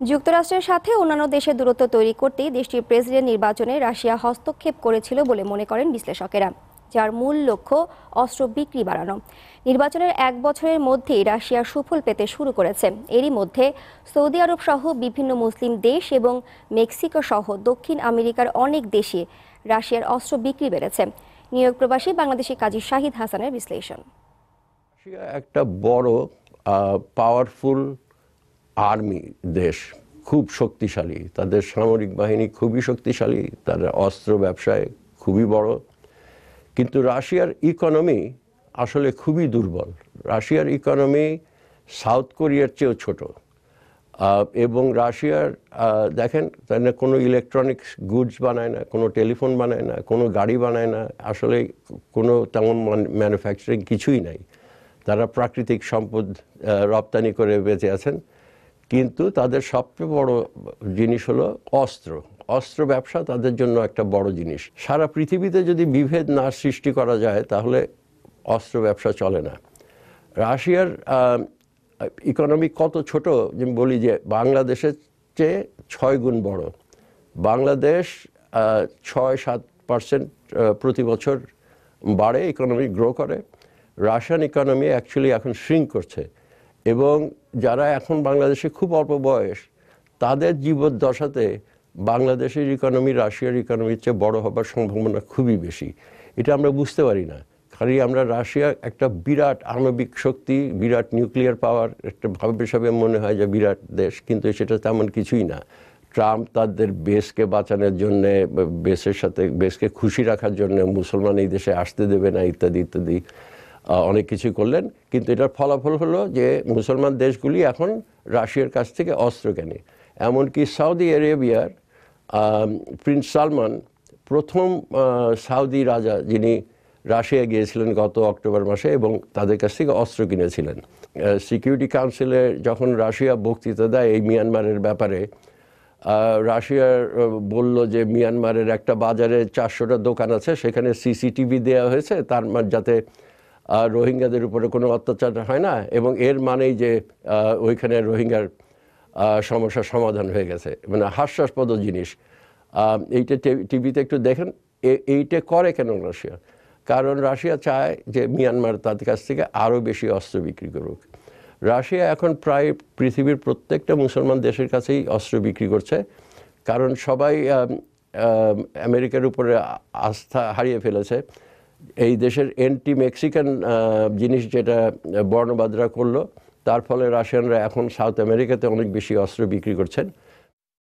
যুক্তরাষ্ট্রের সাথে অন্যান্য দেশের দূরত্ব তৈরি করতেই দেশটির প্রেসিডেন্ট নির্বাচনে রাশিয়া হস্তক্ষেপ করেছিল বলে মনে করেন বিশ্লেষকেরা, যার মূল লক্ষ্য অস্ত্র বিক্রি বাড়ানো। নির্বাচনের এক বছরের মধ্যেই রাশিয়া সুফল পেতে শুরু করেছে। এরই মধ্যে সৌদি আরব সহ বিভিন্ন মুসলিম দেশ এবং মেক্সিকো সহ দক্ষিণ আমেরিকার অনেক দেশে রাশিয়ার অস্ত্র বিক্রি বেড়েছে। ইয়র্ক প্রবাসী বাংলাদেশি কাজী শাহিদ হাসানের বিশ্লেষণ। একটা বড় পাওয়ারফুল আর্মি দেশ খুব শক্তিশালী। তাদের সামরিক বাহিনী খুবই শক্তিশালী তাদের অস্ত্র ব্যবসায় খুবই বড়। কিন্তু রাশিয়ার ইকোনমি আসলে খুবই দুর্বল। রাশিয়ার ইকোনমি সাউথ কোরিয়ার চেয়েও ছোট। এবং রাশিয়ার দেখেন, তারা কোনো ইলেকট্রনিক্স গুডস বানায় না, কোনো টেলিফোন বানায় না, কোনো গাড়ি বানায় না। আসলে কোনো তেমন ম্যানুফ্যাকচারিং কিছুই নাই। তারা প্রাকৃতিক সম্পদ রপ্তানি করে বেঁচে আছেন। কিন্তু তাদের সবচেয়ে বড় জিনিস হলো অস্ত্র। অস্ত্র ব্যবসা তাদের জন্য একটা বড় জিনিস। সারা পৃথিবীতে যদি বিভেদ না সৃষ্টি করা যায়, তাহলে অস্ত্র ব্যবসা চলে না। রাশিয়ার ইকোনমি কত ছোট? যে বলি যে বাংলাদেশের চেয়ে ছয় গুণ বড়। বাংলাদেশ ছয় সাত পার্সেন্ট প্রতি বছর বাড়ে ইকোনমি গ্রো করে। রাশিয়ান ইকোনমি অ্যাকচুয়ালি এখন শ্রিঙ্ক করছে। এবং যারা এখন বাংলাদেশে খুব অল্প বয়স, তাদের জীবদ্দশাতে বাংলাদেশের ইকোনমি রাশিয়ার ইকোনমির চেয়ে বড় হবার সম্ভাবনা খুবই বেশি। এটা আমরা বুঝতে পারি না। খালি আমরা রাশিয়া একটা বিরাট আণবিক শক্তি, বিরাট নিউক্লিয়ার পাওয়ার একটা ভাবে হিসাবে মনে হয় যে বিরাট দেশ, কিন্তু সেটা তেমন কিছুই না। ট্রাম্প তাদের বেসকে বাঁচানোর জন্যে বেসের সাথে বেসকে খুশি রাখার জন্য মুসলমান এই দেশে আসতে দেবে না, ইত্যাদি ইত্যাদি। অনেক কিছু করলেন। কিন্তু এটার ফলাফল হলো যে মুসলমান দেশগুলি এখন রাশিয়ার কাছ থেকে অস্ত্র কেনে। এমনকি সৌদি আরেবিয়ার প্রিন্স সালমান, প্রথম সাউদি রাজা যিনি রাশিয়া গিয়েছিলেন গত অক্টোবর মাসে এবং তাদের কাছ থেকে অস্ত্র কিনেছিলেন। সিকিউরিটি কাউন্সিলে যখন রাশিয়া বক্তৃতা দেয় এই মিয়ানমারের ব্যাপারে রাশিয়ার বলল যে মিয়ানমারের একটা বাজারে চারশোটা দোকান আছে, সেখানে সিসিটিভি দেওয়া হয়েছে, তার যাতে রোহিঙ্গাদের উপরে কোনো অত্যাচার হয় না এবং এর মানেই যে ওইখানে রোহিঙ্গার সমস্যার সমাধান হয়ে গেছে। মানে হাস্যাস্পদ জিনিস। এইটা টিভিতে একটু দেখেন এইটা করে কেন রাশিয়া? কারণ রাশিয়া চায় যে মিয়ানমার তাদের কাছ থেকে আরও বেশি অস্ত্র বিক্রি করুক। রাশিয়া এখন প্রায় পৃথিবীর প্রত্যেকটা মুসলমান দেশের কাছেই অস্ত্র বিক্রি করছে। কারণ সবাই আম, আম, আমেরিকার উপরে আস্থা হারিয়ে ফেলেছে। এই দেশের এন্টি মেক্সিকান জিনিস যেটা বর্ণবাদরা করল, তার ফলে রাশিয়ানরা এখন সাউথ আমেরিকাতে অনেক বেশি অস্ত্র বিক্রি করছেন।